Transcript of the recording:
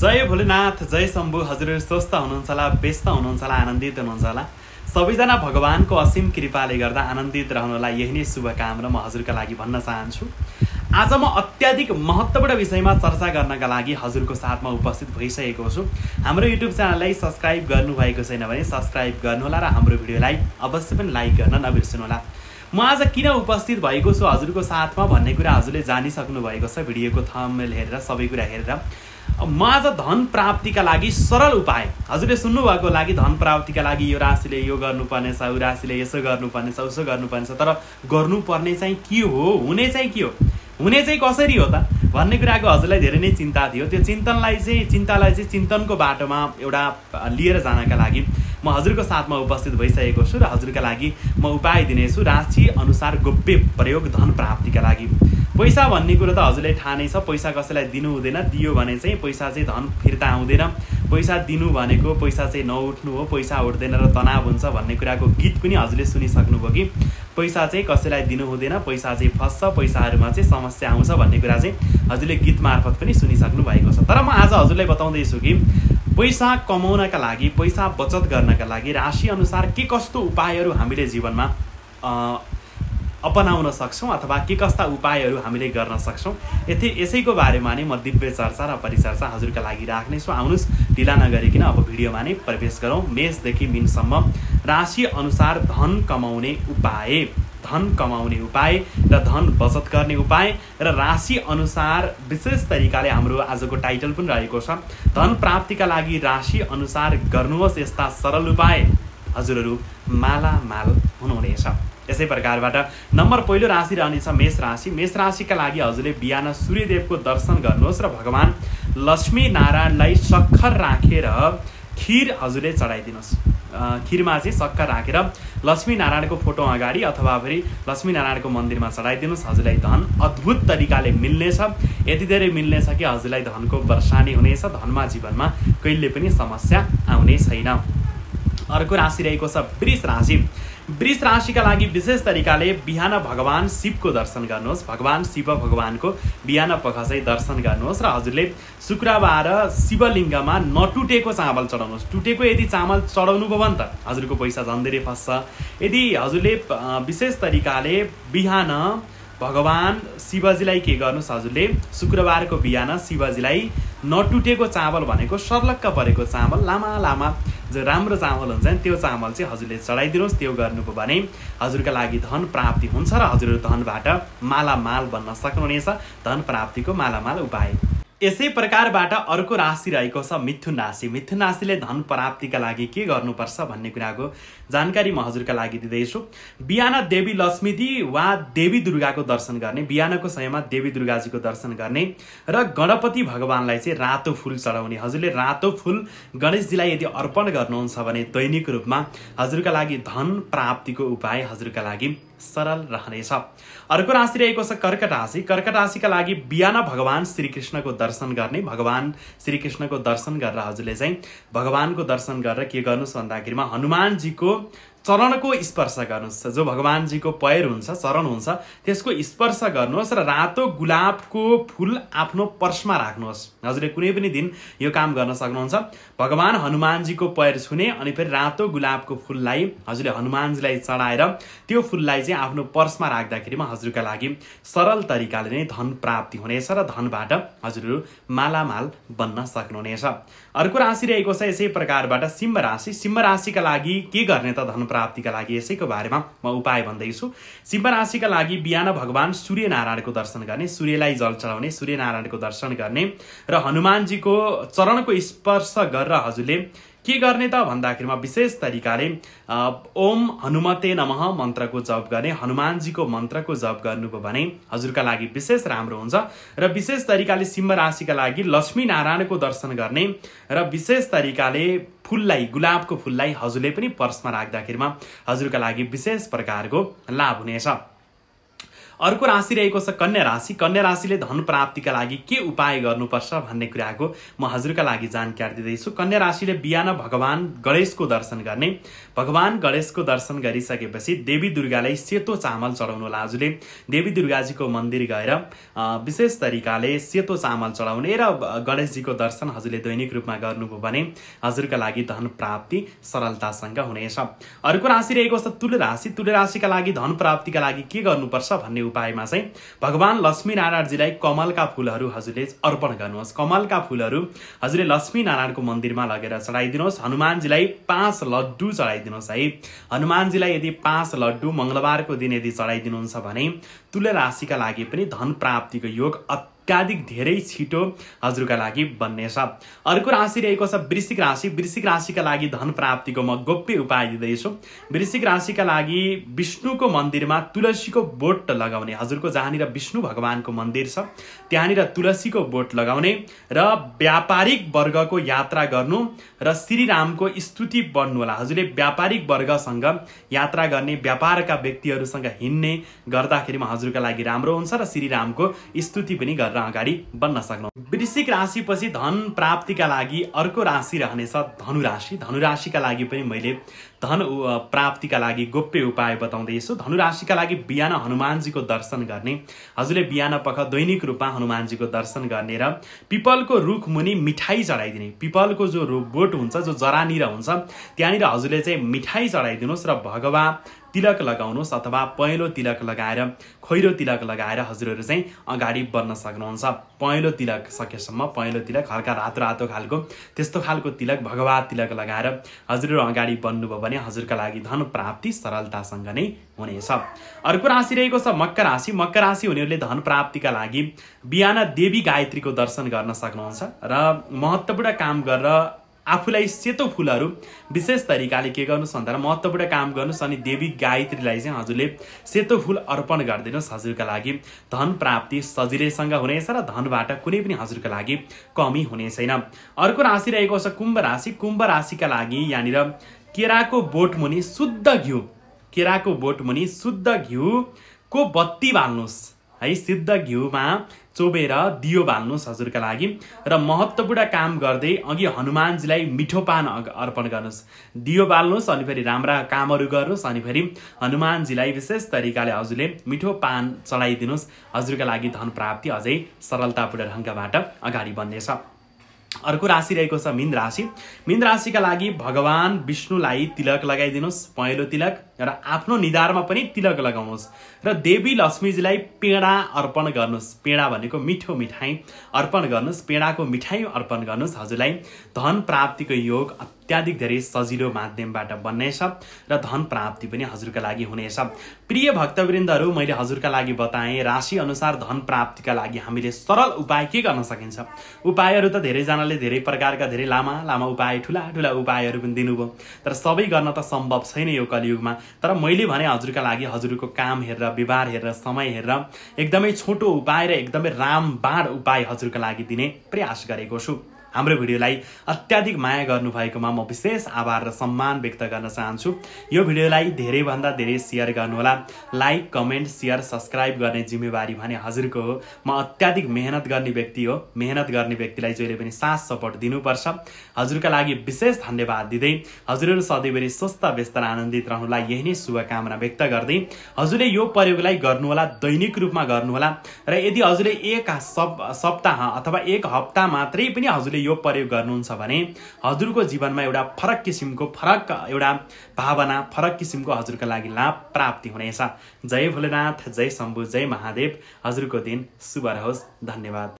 जय भोलेनाथ जय शम्भु। हजुरहरू स्वस्थ हुनुहुन्छ होला व्यस्त हुनुहुन्छ होला आनन्दित हुनुहुन्छ होला। सबैजना भगवान्को असीम कृपाले गर्दा आनन्दित रहनुहोला यही नै शुभकामना म हजुरका लागि भन्न चाहन्छु। आज म अत्याधिक महत्त्वपूर्ण विषयमा चर्चा गर्नका लागि हजुरको साथमा उपस्थित भइसकेको छु। हाम्रो युट्युब च्यानललाई सब्सक्राइब गर्नुभएको छैन भने सब्सक्राइब गर्नुहोला र हाम्रो भिडियोलाई अवश्य पनि लाइक गर्न नबिर्सनुहोला। म आज किन उपस्थित भएको छु हजुरको साथमा भन्ने कुरा हजुरले जानिसक्नु भएको छ। भिडियोको थमेल हेरेर सबै कुरा हेरेर। म आज धन प्राप्तिका लागि सरल उपाय। हजुरले सुन्नुभएको लागि धन प्राप्तिका लागि यो राशिले यो गर्नुपर्ने छ ऊ राशिले यसो गर्नुपर्ने छ उसो गर्नुपर्ने छ तर गर्नुपर्ने चाहिँ के हो? हुने चाहिँ के हो? हुने चाहिँ कसरी हो त? भन्ने कुराको हजुरलाई धेरै नै चिन्ता थियो। त्यो चिन्तनलाई चाहिँ चिन्तालाई चाहिँ चिन्तनको बाटोमा एउटा लिएर जानका लागि म हजुरको साथमा उपस्थित भइसकेको छु र हजुरका लागि म उपाय दिनेछु। राशि अनुसार गोप्य प्रयोग धन प्राप्तिका लागि। पैसा भन्ने कुरो त हजुरलाई थाहा नै छ पैसा कसैलाई दिनु हुँदैन दियो भने चाहिँ पैसा चाहिँ धन फिर्ता आउँदैन। पैसा दिनु भनेको पैसा चाहिँ नउठ्नु हो पैसा उठ्दैन र तनाव हुन्छ भन्ने कुराको गीत पनि हजुरले सुनिसक्नुभयो कि। पैसा चाहिँ कसैलाई दिनु हुँदैन पैसा चाहिँ फस्छ पैसाहरूमा चाहिँ समस्या आउँछ भन्ने कुरा चाहिँ हजुरले गीत मार्फत पनि सुनिसक्नु भएको छ। तर म आज हजुरलाई बताउँदैछु कि पैसा कमाउनका लागि पैसा बचत गर्नका लागि राशि अनुसार के कस्तो उपायहरू हामीले जीवनमा अपनाउन सक्छौँ अथवा के कस्ता उपायहरू हामीले गर्न सक्छौँ यति यसैको बारेमा नै म दिव्य चर्चा र परिचर्चा हजुरका लागि राख्नेछु आउनुहोस् ढिला नगरिकन अब भिडियोमा नै प्रवेश गरौँ। मेषदेखि मिनसम्म राशि अनुसार धन कमाउने उपाय धन कमाउने उपाय र धन बचत गर्ने उपाय र राशि अनुसार विशेष तरिकाले हाम्रो आजको टाइटल पनि रहेको छ। धन प्राप्तिका लागि राशि अनुसार गर्नुहोस् यस्ता सरल उपाय। हजुरहरू मालामाल हुनुहुनेछ। यसै प्रकारबाट नम्बर पहिलो राशि रहनेछ मेष राशि। मेष राशिका लागि हजुरले बिहान सूर्यदेवको दर्शन गर्नुहोस् र भगवान् लक्ष्मी नारायणलाई सक्खर राखेर खिर हजुरले चढाइदिनुहोस्। खिरमा चाहिँ सक्खर राखेर लक्ष्मी नारायणको फोटो अगाडि अथवा फेरि लक्ष्मी नारायणको मन्दिरमा चढाइदिनुहोस्। हजुरलाई धन अद्भुत तरिकाले मिल्नेछ। यति धेरै मिल्नेछ कि हजुरलाई धनको वर्षानी हुनेछ। धनमा जीवनमा कहिले पनि समस्या आउने छैन। अर्को राशि रहेको छ वृष राशि। वृष राशिका लागि विशेष तरिकाले बिहान भगवान् शिवको दर्शन गर्नुहोस्। भगवान् शिव भगवान्को बिहान पख चाहिँ दर्शन गर्नुहोस् र हजुरले शुक्रबार शिवलिङ्गमा नटुटेको चामल चढाउनुहोस्। टुटेको यदि चामल चढाउनु भयो भने त हजुरको पैसा झन् धेरै फस्छ। यदि हजुरले विशेष तरिकाले बिहान भगवान् शिवजीलाई के गर्नुहोस् हजुरले? शुक्रबारको बिहान शिवजीलाई नटुटेको चामल भनेको सर्लक्क परेको चामल लामा लामा जो राम्रो चामल हुन्छ नि त्यो चामल चाहिँ हजुरले चढाइदिनुहोस् त्यो गर्नुभयो भने हजुरका लागि धन प्राप्ति हुन्छ र हजुरहरू धनबाट मालामाल बन्न सक्नुहुनेछ। धन प्राप्तिको मालामाल उपाय। यसै प्रकारबाट अर्को राशि रहेको छ मिथुन राशि। मिथुन राशिले धन प्राप्तिका लागि के गर्नुपर्छ भन्ने कुराको जानकारी म हजुरका लागि दिँदैछु। बिहान देवी लक्ष्मीजी वा देवी दुर्गाको दर्शन गर्ने बिहानको समयमा देवी दुर्गाजीको दर्शन गर्ने र गणपति भगवान्लाई चाहिँ रातो फुल चढाउने। हजुरले रातो फुल गणेशजीलाई यदि अर्पण गर्नुहुन्छ भने दैनिक रूपमा हजुरका लागि धन प्राप्तिको उपाय हजुरका लागि सरल रहनेछ। अर्को राशि रहेको छ कर्कट राशि। कर्कट राशिका लागि बिहान भगवान् श्रीकृष्णको दर्शन गर्ने भगवान् श्रीकृष्णको दर्शन गरेर हजुरले चाहिँ भगवान्को दर्शन गरेर के गर्नुहोस् भन्दाखेरिमा हनुमानजीको चरणको स्पर्श गर्नुहोस् जो भगवान्जीको पैर हुन्छ चरण हुन्छ त्यसको स्पर्श गर्नुहोस् र रातो गुलाबको फुल आफ्नो पर्समा राख्नुहोस्। हजुरले कुनै पनि दिन यो काम गर्न सक्नुहुन्छ। भगवान् हनुमानजीको पैर छुने अनि फेरि रातो गुलाबको फुललाई हजुरले हनुमानजीलाई चढाएर त्यो फुललाई चाहिँ आफ्नो पर्समा राख्दाखेरिमा हजुरका लागि सरल तरिकाले नै धन प्राप्ति हुनेछ र धनबाट हजुरहरू मालामाल बन्न सक्नुहुनेछ। अर्को राशि रहेको छ यसै प्रकारबाट सिंह राशि। सिंह राशिका लागि के गर्ने त धन प्राप्तिका लागि यसैको बारेमा म उपाय भन्दैछु। सिंह राशिका लागि बिहान भगवान् सूर्यनारायणको दर्शन गर्ने सूर्यलाई जल चढाउने सूर्यनारायणको दर्शन गर्ने र हनुमानजीको चरणको स्पर्श गरेर हजुरले के गर्ने त? भन्दाखेरिमा विशेष तरिकाले ओम हनुमते नमः मन्त्रको जप गर्ने हनुमानजीको मन्त्रको जप गर्नुभयो भने हजुरका लागि विशेष राम्रो हुन्छ र विशेष तरिकाले सिंह राशिका लागि लक्ष्मी नारायणको दर्शन गर्ने र विशेष तरिकाले फुललाई गुलाबको फुललाई हजुरले पनि पर्समा राख्दाखेरिमा हजुरका लागि विशेष प्रकारको लाभ हुनेछ। अर्को राशि रहेको छ कन्या राशि। कन्या राशिले धन प्राप्तिका लागि के उपाय गर्नुपर्छ भन्ने कुराको म हजुरका लागि जानकारी दिँदैछु। कन्या राशिले बिहान भगवान् गणेशको दर्शन गर्ने। भगवान् गणेशको दर्शन गरिसकेपछि देवी दुर्गालाई सेतो चामल चढाउनु होला हजुरले। देवी दुर्गाजीको मन्दिर गएर विशेष तरिकाले सेतो चामल चढाउने र गणेशजीको दर्शन हजुरले दैनिक रूपमा गर्नुभयो भने हजुरका लागि धन प्राप्ति सरलतासँग हुनेछ। अर्को राशि रहेको छ तुल राशि तुल राशिका लागि धन प्राप्तिका लागि के गर्नुपर्छ भन्ने उपायमा चाहिँ भगवान् लक्ष्मीनारायणजीलाई कमलका फुलहरू हजुरले अर्पण गर्नुहोस्। कमलका फुलहरू हजुरले लक्ष्मीनारायणको मन्दिरमा लगेर चढाइदिनुहोस्। हनुमानजीलाई पाँच लड्डु चढाइदिनुहोस् है। हनुमानजीलाई यदि पाँच लड्डु मङ्गलबारको दिन यदि चढाइदिनुहुन्छ भने तुल राशिका लागि पनि धन प्राप्तिको योग अत्याधिक धेरै छिटो हजुरका लागि बन्नेछ। अर्को राशि रहेको छ वृश्चिक राशि। वृश्चिक राशिका लागि धन प्राप्तिको म गोप्य उपाय दिँदैछु। वृश्चिक राशिका लागि विष्णुको मन्दिरमा तुलसीको बोट लगाउने। हजुरको जहाँनिर विष्णु भगवानको मन्दिर छ त्यहाँनिर तुलसीको बोट लगाउने र व्यापारिक वर्गको यात्रा गर्नु र श्रीरामको स्तुति पढ्नु होला। हजुरले व्यापारिक वर्गसँग यात्रा गर्ने व्यापारका व्यक्तिहरूसँग हिँड्ने गर्दाखेरिमा हजुरका लागि राम्रो हुन्छ र श्रीरामको स्तुति पनि गरेर अगाडि बन्न सक्नु। वृश्चिक राशिपछि धन प्राप्तिका लागि अर्को राशि रहनेछ धनुराशि। धनुराशिका लागि पनि मैले धन प्राप्तिका लागि गोप्य उपाय बताउँदैछु धनुराशिका लागि बिहान हनुमानजीको दर्शन गर्ने। हजुरले बिहान पख दैनिक रूपमा हनुमानजीको दर्शन गर्ने र पिपलको रुख मुनि मिठाई चढाइदिने। पिपलको जो बोट हुन्छ जो जरानिर हुन्छ त्यहाँनिर हजुरले चाहिँ मिठाई चढाइदिनुहोस् र भगवा तिलक लगाउनुहोस् अथवा पहेँलो तिलक लगाएर खैरो तिलक लगाएर हजुरहरू चाहिँ अगाडि बढ्न सक्नुहुन्छ। पहेँलो तिलक सकेसम्म पहेँलो तिलक हल्का रातो रातो खालको त्यस्तो खालको तिलक भगवा तिलक लगाएर हजुरहरू अगाडि बढ्नुभयो भने हजुरका लागि धन प्राप्ति सरलतासँग नै हुनेछ। अर्को राशि रहेको छ मकर राशि। मकर राशि हुनेहरूले धन प्राप्तिका लागि बिहान देवी गायत्रीको दर्शन गर्न सक्नुहुन्छ र महत्त्वपूर्ण काम गरेर आफूलाई सेतो फुलहरू विशेष तरिकाले के गर्नुहोस् भन्दा महत्त्वपूर्ण काम गर्नुहोस् अनि देवी गायत्रीलाई चाहिँ हजुरले सेतो फुल अर्पण गरिदिनुहोस् हजुरका लागि। धन प्राप्ति सजिलैसँग हुनेछ र धनबाट कुनै पनि हजुरका लागि कमी हुने छैन अर्को राशि रहेको छ कुम्भ राशि। कुम्भ राशिका लागि यहाँनिर केराको बोट मुनि शुद्ध घिउ। केराको बोट मुनि शुद्ध घिउको बत्ती बाल्नुहोस्। है सिद्ध घिउमा चोबेर दियो बाल्नुहोस् हजुरका लागि। र महत्त्वपूर्ण काम गर्दै अघि हनुमानजीलाई मिठो पान अर्पण गर्नुहोस्। दियो बाल्नुहोस् अनि फेरि राम्रा कामहरू गर्नुहोस् अनि फेरि हनुमानजीलाई विशेष तरिकाले हजुरले मिठो पान चढाइदिनुहोस् हजुरका लागि धन प्राप्ति अझै सरलतापूर्ण ढङ्गबाट अगाडि बढ्नेछ। अर्को राशि रहेको छ मिन राशि। मिन राशिका लागि भगवान् विष्णुलाई तिलक लगाइदिनुहोस् पहेँलो तिलक र आफ्नो निधारमा पनि तिलक लगाउनुहोस् र देवी लक्ष्मीजीलाई पेडा अर्पण गर्नुहोस्। पेडा भनेको मिठो मिठाई। अर्पण गर्नुहोस् पेडाको मिठाई अर्पण गर्नुहोस् हजुरलाई। धन प्राप्तिको योग अत्याधिक धेरै सजिलो माध्यमबाट बन्नेछ र धन प्राप्ति पनि हजुरका लागि हुनेछ। प्रिय भक्तवृन्दहरू मैले हजुरका लागि बताएँ राशि अनुसार धन प्राप्तिका लागि हामीले सरल उपाय के गर्न सकिन्छ? उपायहरू त धेरैजनाले धेरै प्रकारका धेरै लामा लामा उपाय ठुला ठुला उपायहरू पनि दिनुभयो। तर सबै गर्न त सम्भव छैन यो कलियुगमा। तर मैले भने हजुरका लागि हजुरको काम हेरेर व्यवहार हेरेर समय हेरेर एकदमै छोटो उपाय र एकदमै रामबाण उपाय हजुरका लागि दिने प्रयास गरेको छु। हाम्रो भिडियोलाई अत्याधिक माया गर्नुभएकोमा म विशेष आभार र सम्मान व्यक्त गर्न चाहन्छु। यो भिडियोलाई धेरैभन्दा धेरै सेयर गर्नुहोला। लाइक कमेन्ट सेयर सब्सक्राइब गर्ने जिम्मेवारी भने हजुरको हो। म अत्याधिक मेहनत गर्ने व्यक्ति हो। मेहनत गर्ने व्यक्तिलाई जहिले पनि साथ सपोर्ट दिनुपर्छ। हजुरका लागि विशेष धन्यवाद दिँदै हजुरहरू सधैँभरि स्वस्थ व्यस्त आनन्दित रहनुलाई यही नै शुभकामना व्यक्त गर्दै हजुरले यो प्रयोगलाई गर्नुहोला दैनिक रूपमा गर्नुहोला। र यदि हजुरले एक सप्ताह अथवा एक हप्ता मात्रै पनि हजुरले यो प्रयोग गर्नुहुन्छ भने हजुरको जीवनमा एउटा फरक किसिमको फरक एउटा भावना फरक किसिमको हजुरको लागि लाभ प्राप्ति हुनेछ। जय भोलेनाथ जय शम्भु जय महादेव। हजुरको दिन शुभ रहोस्। धन्यवाद।